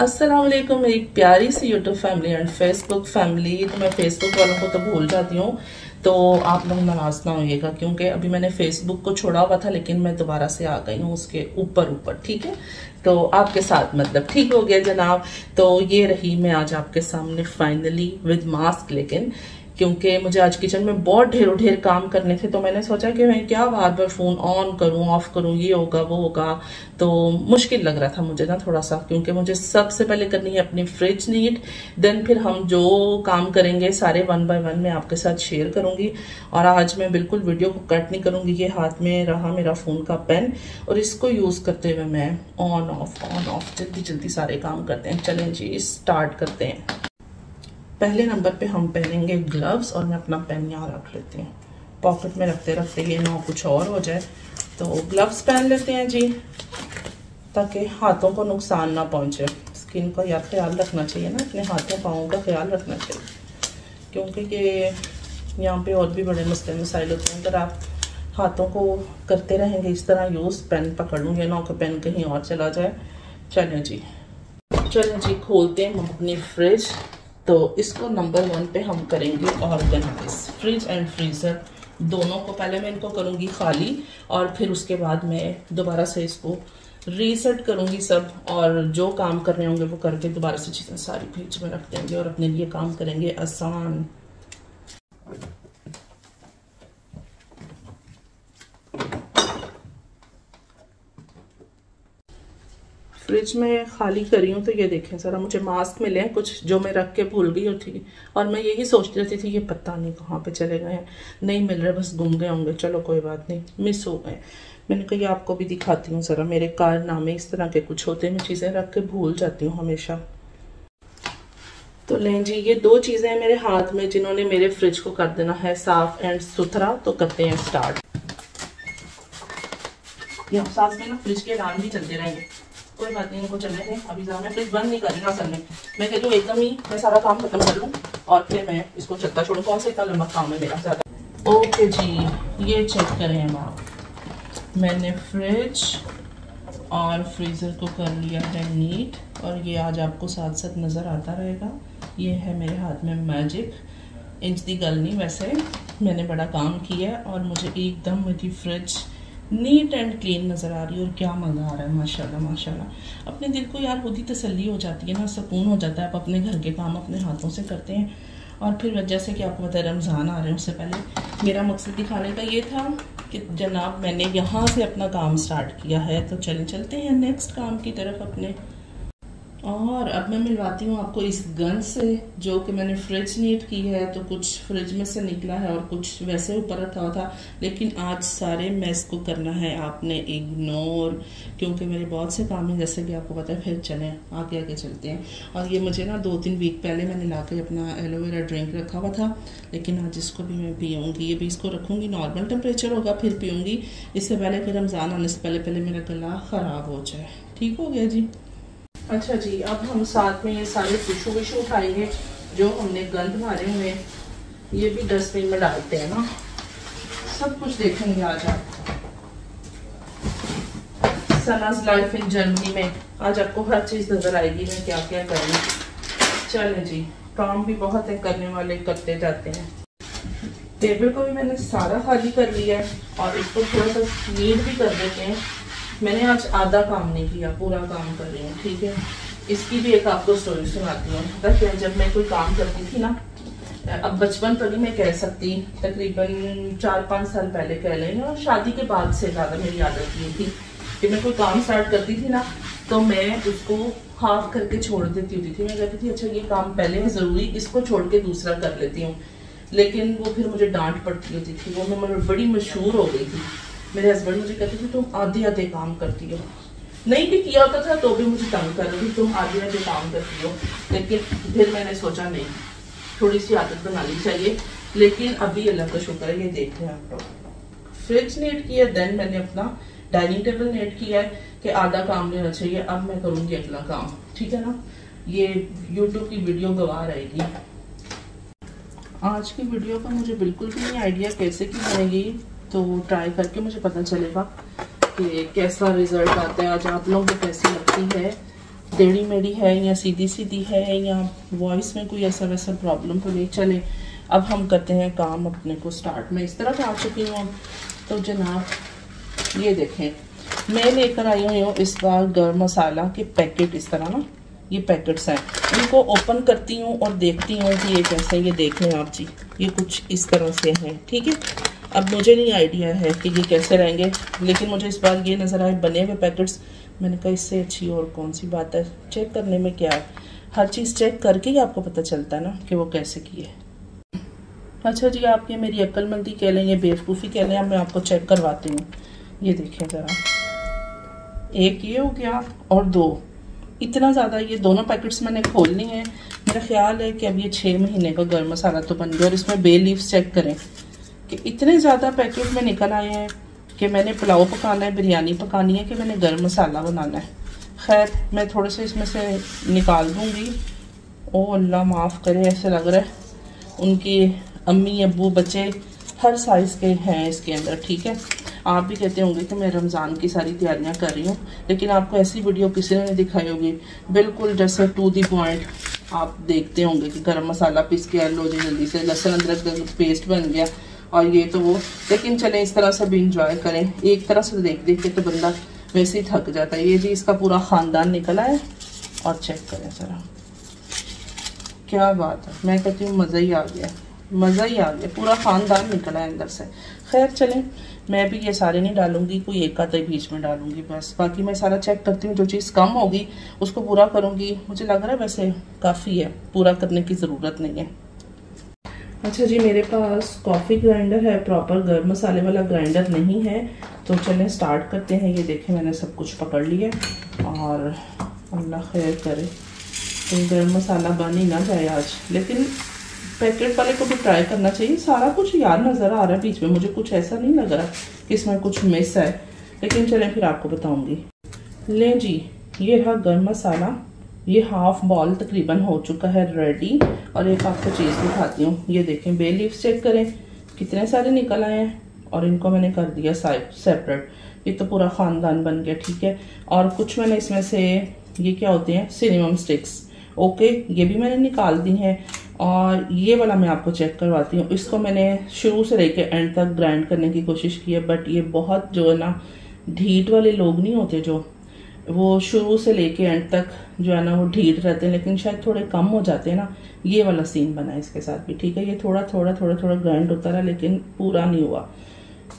असलम मेरी प्यारी सी YouTube family and Facebook family तो मैं फेसबुक वालों को तो भूल जाती हूँ। तो आप लोग नाराज़ ना होइएगा, क्योंकि अभी मैंने फेसबुक को छोड़ा हुआ था, लेकिन मैं दोबारा से आ गई हूँ उसके ऊपर ऊपर, ठीक है? तो आपके साथ मतलब ठीक हो गया जनाब। तो ये रही मैं आज आपके सामने फाइनली विद मास्क लेकिन क्योंकि मुझे आज किचन में बहुत ढेरों ढेर काम करने थे तो मैंने सोचा कि मैं क्या बार बार फ़ोन ऑन करूँ ऑफ़ करूँ, ये होगा, वो होगा। तो मुश्किल लग रहा था मुझे ना थोड़ा सा क्योंकि मुझे सबसे पहले करनी है अपनी फ्रिज नीट देन फिर हम जो काम करेंगे सारे वन बाय वन मैं आपके साथ शेयर करूँगी। और आज मैं बिल्कुल वीडियो को कट नहीं करूँगी, ये हाथ में रहा मेरा फ़ोन का पेन और इसको यूज़ करते हुए मैं ऑन ऑफ़ ऑन ऑफ़ जल्दी जल्दी सारे काम करते हैं, चलें जी स्टार्ट करते हैं। पहले नंबर पे हम पहनेंगे ग्लव्स और मैं अपना पेन यहाँ रख लेती हूँ। पॉकेट में रखते रखते ये ना कुछ और हो जाए। तो ग्लव्स पहन लेते हैं जी, ताकि हाथों को नुकसान ना पहुँचे। स्किन का या ख्याल रखना चाहिए ना, अपने हाथों पाँव का ख्याल रखना चाहिए। क्योंकि ये यहाँ पे और भी बड़े मसले मसाइल होते हैं, अगर आप हाथों को करते रहेंगे, इस तरह यूज़ पेन पकड़ लूँगे ना, कि पेन कहीं और चला जाए। चलें जी। चलें जी, खोलते हैं हम अपनी फ्रिज तो इसको नंबर वन पे हम करेंगे ऑर्गेनाइज फ्रिज एंड फ्रीज़र दोनों को पहले मैं इनको करूँगी खाली और फिर उसके बाद मैं दोबारा से इसको रीसेट करूँगी सब और जो काम कर रहे होंगे वो करके दोबारा से चीज़ें सारी फ्रिज में रख देंगे और अपने लिए काम करेंगे आसान. फ्रिज में खाली करी हूँ तो ये देखें, ज़रा मुझे मास्क मिले हैं, कुछ जो मैं रख के भूल गई थी और मैं यही सोच रही थी, ये पता नहीं कहाँ पे चले गए हैं। नहीं मिल रहे, बस घूम गए होंगे। चलो, कोई बात नहीं मिस हो गए। मैंने कहा आपको भी दिखाती हूँ ज़रा, मेरे कारनामे इस तरह के कुछ होते हैं, मैं चीज़ें रख के भूल जाती हूँ हमेशा। तो लें जी, ये दो चीज़ें हैं मेरे हाथ में, जिन्होंने मेरे फ्रिज को कर देना है साफ़ एंड सुथरा तो करते हैं स्टार्ट ये साथ में ना फ्रिज के रान भी चलते रहेंगे। कोई बात नहीं इनको चलने दें। अभी मैं फ्रिज बंद नहीं कर असल में मैं कहती हूँ एकदम ही मैं सारा काम खत्म कर लूँ और फिर मैं इसको चलता छोड़ू। कौन सा इतना लंबा काम है मेरा? ज़्यादा। ओके जी, ये चेक करें हम आप। मैंने फ्रिज और फ्रीज़र को कर लिया है नीट और ये आज आपको साथ साथ नज़र आता रहेगा। ये है मेरे हाथ में मैजिक इंच दी गल नहीं वैसे मैंने बड़ा काम किया और मुझे एकदम मेरी फ्रिज नीट एंड क्लीन नज़र आ रही है और क्या मज़ा आ रहा है, माशाल्लाह माशाल्लाह। अपने दिल को यार खुद ही तसल्ली हो जाती है ना, सुकून हो जाता है, आप अपने घर के काम अपने हाथों से करते हैं। और फिर जैसे कि आपको पता है रमज़ान आ रहे हैं, उससे पहले मेरा मकसद दिखाने का ये था कि जनाब मैंने यहाँ से अपना काम स्टार्ट किया है तो चले, चलते हैं नेक्स्ट काम की तरफ़ अपने और अब मैं मिलवाती हूँ आपको इस गन से, जो कि मैंने फ्रिज नीट की है तो कुछ फ्रिज में से निकला है और कुछ वैसे ऊपर रखा हुआ था। लेकिन आज सारे मैस को करना है, आपने इग्नोर क्योंकि मेरे बहुत से काम हैं, जैसे कि आपको पता है, फिर चलें, आगे आगे चलते हैं। और ये मुझे ना दो तीन वीक पहले मैंने ला अपना एलोवेरा ड्रिंक रखा हुआ था, लेकिन आज इसको भी मैं पीऊँगी। ये भी इसको रखूँगी नॉर्मल टेम्परेचर होगा, फिर पीऊँगी। इससे पहले कि रमज़ान आने से पहले पहले मेरा गला ख़राब हो जाए। ठीक हो गया जी? अच्छा जी, अब हम साथ में ये सारे टिशू विशू उठाएँगे, जो हमने गंद मारे हुए ये भी डस्टबिन में डालते हैं ना। सब कुछ देखेंगे आज आप। सनाज लाइफ इन जर्मनी में। आज आपको हर चीज़ नज़र आएगी, मैं क्या क्या करूँ चलें जी, काम भी बहुत है, करने वाले करते जाते हैं। टेबल को भी मैंने सारा खाली कर लिया है, और इसको थोड़ा सा नीट भी कर देते हैं। मैंने आज आधा काम नहीं किया, पूरा काम कर रही हूँ, ठीक है? इसकी भी एक आपको स्टोरी सुनाती हूँ। पता जब मैं कोई काम करती थी ना, अब बचपन तो नहीं मैं कह सकती, तकरीबन चार पाँच साल पहले कह लें और शादी के बाद से ज़्यादा मेरी आदत ये थी। कि मैं कोई काम स्टार्ट करती थी ना तो मैं उसको हाफ़ करके छोड़ देती होती थी। मैं कहती थी अच्छा ये काम पहले है, ज़रूरी, इसको छोड़ के दूसरा कर लेती हूँ। लेकिन वो फिर मुझे डांट पड़ती होती थी। वो मैं बड़ी मशहूर हो गई थी। मेरे हस्बैंड मुझे कहते थे तुम आधे आधे काम करती हो। नहीं भी किया होता था तो भी मुझे तंग कर रही तुम आधे आधे काम करती हो। लेकिन फिर मैंने सोचा, नहीं थोड़ी सी आदत बनानी चाहिए। लेकिन अभी अल्लाह का शुक्र है, ये देख रहे हैं आप लोग। फ्रिज नेट किया देन मैंने अपना डाइनिंग टेबल नेट किया है कि आधा काम लेना चाहिए, अब मैं करूँगी अगला काम। ठीक है ना? ये यूट्यूब की वीडियो गवाह रहेगी। आज की वीडियो का मुझे बिल्कुल भी नहीं आइडिया कैसे की बनेगी तो ट्राई करके मुझे पता चलेगा कि कैसा रिज़ल्ट आता है। आज आप लोगों को कैसी लगती है? टेढ़ी मेढ़ी है या सीधी सीधी है या वॉइस में कोई ऐसा वैसा प्रॉब्लम तो नहीं? चले, अब हम करते हैं काम अपने को स्टार्ट में इस तरह से आ चुकी हूँ तो जनाब, ये देखें। मैं लेकर आई हुई हूँ इस बार गर्म मसाला के पैकेट इस तरह ना? ये पैकेट्स हैं। इनको ओपन करती हूँ और देखती हूँ कि ये कैसे ये देखें आप जी। ये कुछ इस तरह से हैं, ठीक है? अब मुझे नहीं आइडिया है कि ये कैसे रहेंगे, लेकिन मुझे इस बार ये नज़र आए बने हुए पैकेट्स मैंने कहा, इससे अच्छी और कौन सी बात है? चेक करने में क्या है? हर चीज़ चेक करके ही आपको पता चलता है ना कि वो कैसे की है। अच्छा जी, आप ये मेरी अक्लमंदी कह लें, ये बेवकूफ़ी कह लें मैं आपको चेक करवाती हूँ। ये देखें ज़रा। एक ये हो गया और दो। इतना ज़्यादा ये दोनों पैकेट्स मैंने खोलनी है। मेरा ख्याल है कि अब ये छः महीने का गर्म मसाला तो बन गया और इसमें बे लीव्स चेक करें। कि इतने ज़्यादा पैकेट में निकल आए हैं कि मैंने पुलाव पकाना है, बिरयानी पकानी है कि मैंने गर्म मसाला बनाना है। खैर, मैं थोड़े से इसमें से निकाल दूँगी। ओ अल्लाह, माफ़ करे, ऐसे लग रहा है। उनकी अम्मी अबू बच्चे हर साइज़ के हैं इसके अंदर, ठीक है? आप भी कहते होंगे कि मैं रमज़ान की सारी तैयारियाँ कर रही हूँ, लेकिन आपको ऐसी वीडियो किसी ने दिखाई होगी। बिल्कुल जैसे टू दी पॉइंट आप देखते होंगे कि गरम मसाला पीस के लो जी जल्दी से लहसुन, अदरक, पेस्ट बन गया। और ये तो वो, लेकिन चले, इस तरह से भी इंजॉय करें। एक तरह से देख देख के तो बंदा वैसे ही थक जाता है। ये जी, इसका पूरा ख़ानदान निकला है, और चेक करें ज़रा। क्या बात है। मैं कहती हूँ, मज़ा ही आ गया। मज़ा ही आ गया। पूरा ख़ानदान निकला है अंदर से। खैर, चलें, मैं भी ये सारे नहीं डालूँगी, कोई एक आधा बीच में डालूँगी बस। बाकी मैं सारा चेक करती हूँ, जो चीज़ कम होगी, उसको पूरा करूँगी। मुझे लग रहा है वैसे काफ़ी है। पूरा करने की ज़रूरत नहीं है। अच्छा जी, मेरे पास कॉफ़ी ग्राइंडर है प्रॉपर गर्म मसाले वाला ग्राइंडर नहीं है। तो चलें स्टार्ट करते हैं। ये देखें, मैंने सब कुछ पकड़ लिया और अल्लाह खैर करे। तो गर्म मसाला बन ही ना जाए आज। लेकिन पैकेट वाले को भी ट्राई करना चाहिए। सारा कुछ यार नज़र आ रहा है बीच में। मुझे कुछ ऐसा नहीं लग रहा कि इसमें कुछ मिस है। लेकिन चलें, फिर आपको बताऊँगी। लें जी, ये रहा गर्म मसाला। ये हाफ़ बॉल तकरीबन हो चुका है रेडी और एक आपको चीज़ दिखाती हूँ। ये देखें बे लीव्स चेक करें। कितने सारे निकल आए हैं? और इनको मैंने कर दिया सेपरेट ये तो पूरा ख़ानदान बन गया, ठीक है? और कुछ मैंने इसमें से, ये क्या होते हैं? सिनेमम स्टिक्स ओके ये भी मैंने निकाल दी हैं। और ये वाला मैं आपको चेक करवाती हूँ। इसको मैंने शुरू से लेके एंड तक ग्राइंड करने की कोशिश की है बट ये बहुत जो है ना ढीट वाले लोग नहीं होते जो वो शुरू से लेके एंड तक जो है ना, वो ढीट रहते हैं, लेकिन शायद थोड़े कम हो जाते हैं ना, ये वाला सीन बना इसके साथ भी, ठीक है? ये थोड़ा थोड़ा थोड़ा थोड़ा ग्राइंड होता रहा, लेकिन पूरा नहीं हुआ।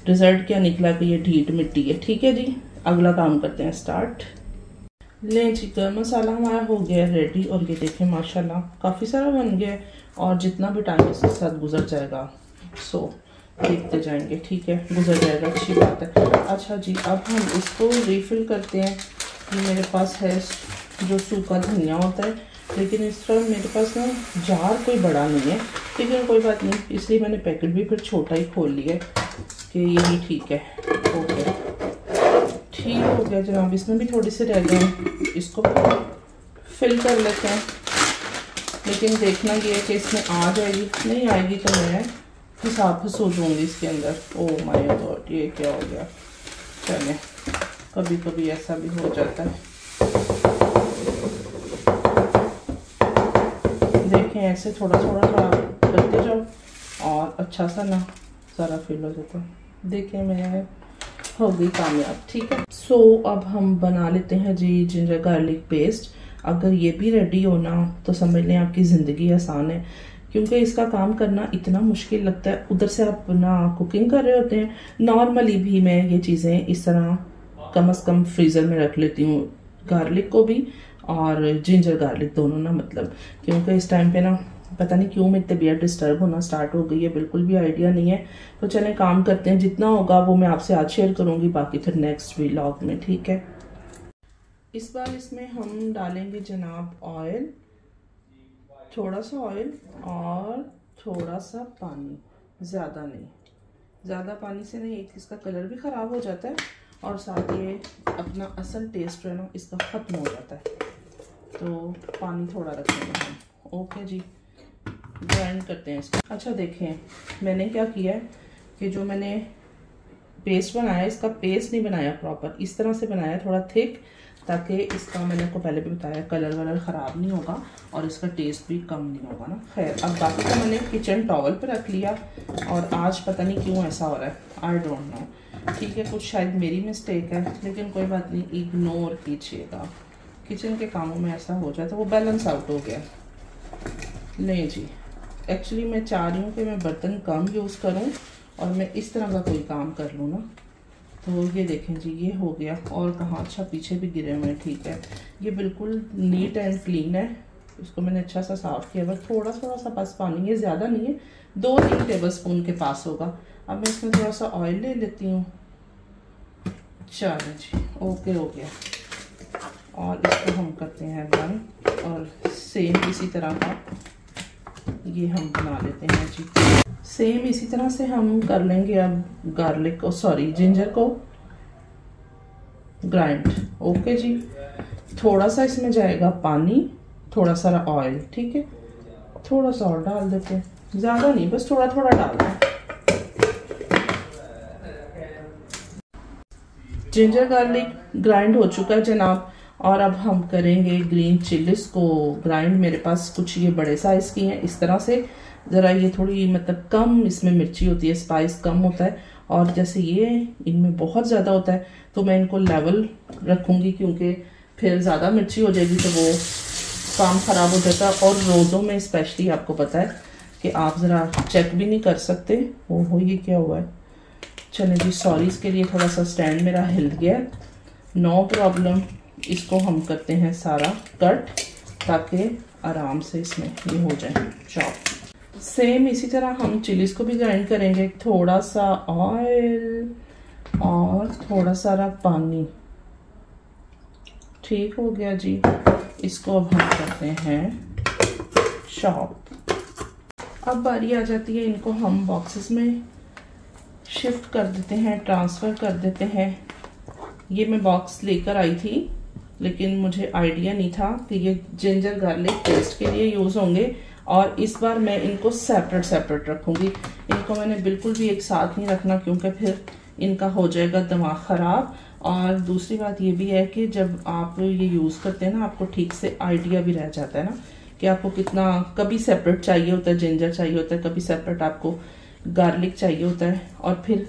रिज़ल्ट क्या निकला कि ये ढीट मिट्टी है, ठीक है जी? अगला काम करते हैं स्टार्ट लें चिकन मसाला हमारा हो गया रेडी और ये देखें, माशाल्लाह, काफ़ी सारा बन गया और जितना भी टाइम इसके साथ गुजर जाएगा सो देखते जाएँगे, ठीक है? गुजर जाएगा, अच्छी बात है। अच्छा जी, अब हम इसको रिफ़िल करते हैं। मेरे पास है जो सूखा धनिया होता है, लेकिन इस तरह मेरे पास ना जार कोई बड़ा नहीं है। लेकिन कोई बात नहीं। इसलिए मैंने पैकेट भी फिर छोटा ही खोल लिया कि यही ठीक है। ओके। ठीक हो गया जनाब। इसमें भी थोड़ी सी रह गए इसको फिल कर लेते हैं। लेकिन देखना ये है कि इसमें आ जाएगी। नहीं आएगी तो मैं हिसाब से सो दूँगी इसके अंदर। ओ माय गॉड ये क्या हो गया? चले। कभी कभी ऐसा भी हो जाता है। देखें ऐसे थोड़ा थोड़ा थोड़ा करते जाओ और अच्छा सा ना सारा फील हो जाता है। देखें मैं हो गई कामयाब ठीक है? सो so, अब हम बना लेते हैं जी जिंजर गार्लिक पेस्ट अगर ये भी रेडी होना तो समझ लें आपकी ज़िंदगी आसान है। क्योंकि इसका काम करना इतना मुश्किल लगता है। उधर से आप ना कुकिंग कर रहे होते हैं नॉर्मली भी मैं ये चीज़ें इस तरह कम अज़ कम फ्रीज़र में रख लेती हूँ, गार्लिक को भी और जिंजर गार्लिक दोनों ना मतलब। क्योंकि इस टाइम पे ना, पता नहीं क्यों मेरी तबीयत डिस्टर्ब होना स्टार्ट हो गई है, बिल्कुल भी आइडिया नहीं है। तो चलें, काम करते हैं, जितना होगा वो मैं आपसे आज शेयर करूँगी बाकी फिर नेक्स्ट व्लॉग में, ठीक है? इस बार इसमें हम डालेंगे जनाब ऑयल थोड़ा सा ऑयल और थोड़ा सा पानी, ज़्यादा नहीं। ज़्यादा पानी से नहीं, एक इसका कलर भी ख़राब हो जाता है। और साथ ये अपना असल टेस्ट है ना, इसका ख़त्म हो जाता है। तो पानी थोड़ा रखेंगे हम। ओके जी। ग्राइंड करते हैं इसको। अच्छा देखें, मैंने क्या किया है कि जो मैंने पेस्ट बनाया, इसका पेस्ट नहीं बनाया प्रॉपर इस तरह से बनाया थोड़ा थिक ताकि इसका मैंने आपको पहले भी बताया कलर वलर ख़राब नहीं होगा और इसका टेस्ट भी कम नहीं होगा ना। खैर, अब बाकी तो मैंने किचन टॉवल पर रख लिया और आज पता नहीं क्यों ऐसा हो रहा है। आई डोंट नो ठीक है, कुछ शायद मेरी मिस्टेक है, लेकिन कोई बात नहीं इग्नोर कीजिएगा। किचन के कामों में ऐसा हो जाए तो वो बैलेंस आउट हो गया। नहीं जी एक्चुअली मैं चाह रही हूँ कि मैं बर्तन कम यूज़ करूँ और मैं इस तरह का कोई काम कर लूँ ना। तो ये देखें जी, ये हो गया और कहाँ अच्छा पीछे भी गिरे हुए हैं, ठीक है। ये बिल्कुल नीट एंड क्लीन है। इसको मैंने अच्छा सा साफ़ किया बस थोड़ा थोड़ा सा बस पानी है ज़्यादा नहीं है, दो तीन टेबल स्पून के पास होगा। अब मैं इसमें थोड़ा सा ऑयल ले लेती हूँ। चलो जी ओके हो गया और इसको हम करते हैं बंद। और सेम इसी तरह का ये हम बना लेते हैं जी। सेम इसी तरह से हम कर लेंगे अब गार्लिक को सॉरी जिंजर को। ग्राइंड ओके जी। थोड़ा सा इसमें जाएगा पानी, थोड़ा सा ऑयल ठीक है? थोड़ा सा और डाल देते हैं। ज़्यादा नहीं, बस थोड़ा थोड़ा डाल दें। जिंजर गार्लिक ग्राइंड हो चुका है जनाब। और अब हम करेंगे ग्रीन चिल्लीस को ग्राइंड मेरे पास कुछ ये बड़े साइज़ की हैं। इस तरह से ज़रा ये थोड़ी मतलब कम इसमें मिर्ची होती है स्पाइस कम होता है। और जैसे ये इनमें बहुत ज़्यादा होता है तो मैं इनको लेवल रखूँगी क्योंकि फिर ज़्यादा मिर्ची हो जाएगी तो वो काम ख़राब हो जाता है। और रोज़ों में स्पेशली आपको पता है कि आप ज़रा चेक भी नहीं कर सकते। वो हो ये क्या हुआ है? चले जी सॉरी इसके लिए थोड़ा सा स्टैंड मेरा हिल गया। नो प्रॉब्लम इसको हम करते हैं सारा कट, ताकि आराम से इसमें ये हो जाए। चॉप सेम इसी तरह हम चिलीज को भी ग्राइंड करेंगे। थोड़ा सा ऑयल और थोड़ा सारा पानी। ठीक हो गया जी। इसको अब हम करते हैं शॉप अब बारी आ जाती है इनको हम बॉक्सेस में शिफ्ट कर देते हैं ट्रांसफ़र कर देते हैं। ये मैं बॉक्स लेकर आई थी, लेकिन मुझे आइडिया नहीं था कि ये जिंजर गार्लिक पेस्ट के लिए यूज़ होंगे। और इस बार मैं इनको सेपरेट सेपरेट रखूँगी। इनको मैंने बिल्कुल भी एक साथ नहीं रखना, क्योंकि फिर इनका हो जाएगा दिमाग ख़राब। और दूसरी बात ये भी है कि जब आप ये यूज़ करते हैं ना, आपको ठीक से आइडिया भी रह जाता है ना, कि आपको कितना, कभी सेपरेट चाहिए होता है जिंजर चाहिए होता है, कभी सेपरेट आपको गार्लिक चाहिए होता है और फिर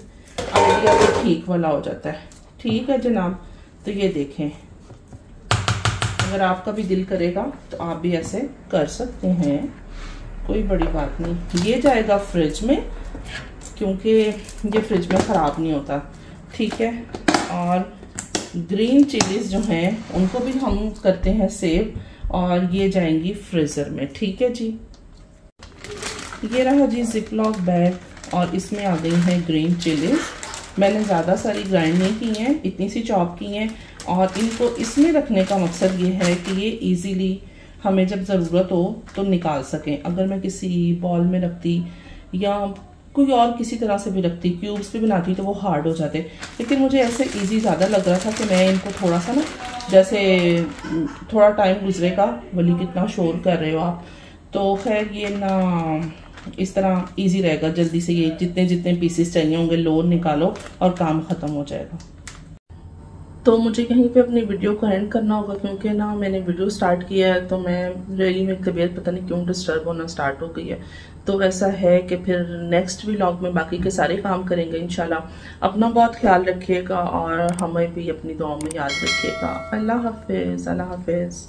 आइडिया भी ठीक वाला हो जाता है। ठीक है जनाब तो ये देखें। अगर आपका भी दिल करेगा तो आप भी ऐसे कर सकते हैं। कोई बड़ी बात नहीं। ये जाएगा फ्रिज में, क्योंकि ये फ्रिज में ख़राब नहीं होता। ठीक है? और ग्रीन चिलीज जो हैं, उनको भी हम करते हैं सेव और ये जाएँगी फ्रीज़र में। ठीक है जी? ये रहा जी जिपलॉक बैग और इसमें आ गई हैं ग्रीन चिलीज मैंने ज़्यादा सारी ग्राइंड नहीं की हैं, इतनी सी चॉप की हैं और इनको इसमें रखने का मकसद ये है कि ये इजीली हमें जब ज़रूरत हो तो निकाल सकें। अगर मैं किसी बॉल में रखती या कोई और किसी तरह से भी रखती क्यूब्स भी बनाती तो वो हार्ड हो जाते। लेकिन मुझे ऐसे इजी ज़्यादा लग रहा था कि मैं इनको थोड़ा सा ना, जैसे थोड़ा टाइम गुजरेगा वली कितना शोर कर रहे हो आप। तो खैर ये ना इस तरह इजी रहेगा। जल्दी से ये जितने जितने पीसेस चाहिए होंगे लोन निकालो और काम ख़त्म हो जाएगा। तो मुझे कहीं पे अपनी वीडियो को एंड करना होगा, क्योंकि ना मैंने वीडियो स्टार्ट किया है तो मैं रियली मेरी तबीयत पता नहीं क्यों डिस्टर्ब होना स्टार्ट हो गई है। तो ऐसा है कि फिर नेक्स्ट व्लॉग में बाकी के सारे काम करेंगे, इंशाल्लाह। अपना बहुत ख्याल रखिएगा और हमें भी अपनी दुआ में याद रखिएगा। अल्लाह हाफिज़ अल्लाह हाफिज़।